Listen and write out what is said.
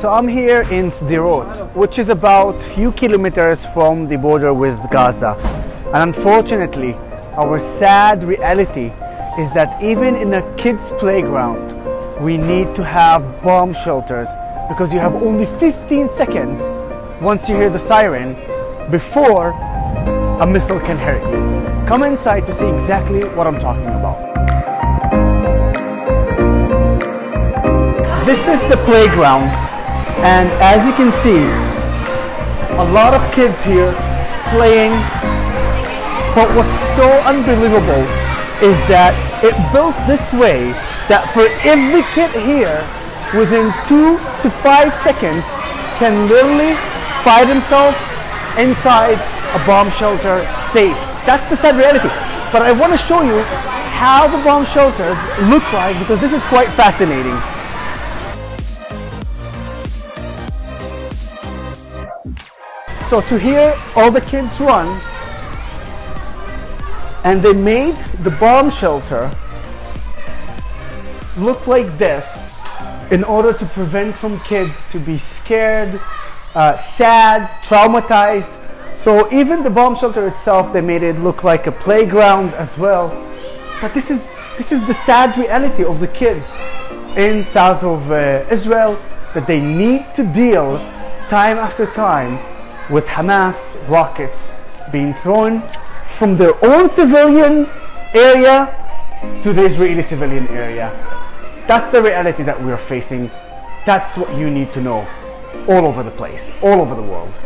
So I'm here in Sderot, which is about few kilometers from the border with Gaza. And unfortunately, our sad reality is that even in a kid's playground, we need to have bomb shelters because you have only 15 seconds once you hear the siren before a missile can hurt you. Come inside to see exactly what I'm talking about. This is the playground and as you can see, a lot of kids here playing. But what's so unbelievable is that it built this way that for every kid here, within two to five seconds, can literally find himself inside a bomb shelter safe. That's the sad reality. But I want to show you how the bomb shelters look like because this is quite fascinating. So to hear all the kids run, and they made the bomb shelter look like this in order to prevent from kids to be scared, uh, sad, traumatized. So even the bomb shelter itself, they made it look like a playground as well. But this is this is the sad reality of the kids in south of uh, Israel that they need to deal time after time with Hamas rockets being thrown from their own civilian area to the Israeli civilian area. That's the reality that we're facing. That's what you need to know all over the place, all over the world.